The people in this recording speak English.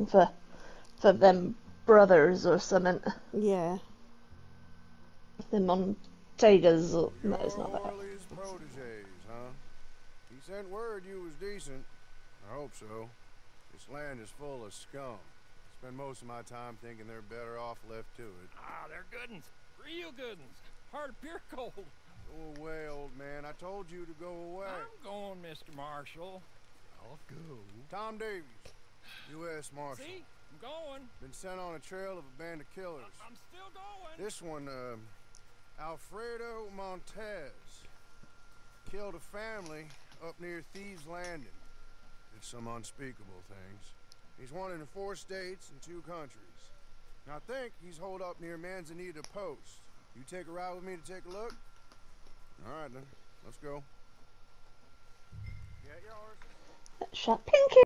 looking for for them brothers or something. Yeah. The Montagas or no, it's not that. Marley's proteges, huh? He sent word you was decent. I hope so. This land is full of scum. Spend most of my time thinking they're better off left to it. Ah, they're good uns. Real good uns. Hard pure cold. Go away, old man. I told you to go away. I'm going, Mr. Marshal. I'll go. Tom Davies, U.S. Marshal. See? I'm going. Been sent on a trail of a band of killers. I'm still going. This one, uh, Alfredo Montez. Killed a family up near Thieves Landing. Did some unspeakable things. He's wanted in four states and two countries. And I think he's holed up near Manzanita Post. You take a ride with me to take a look? All right, then. Let's go. Get yours. Shut Pinky.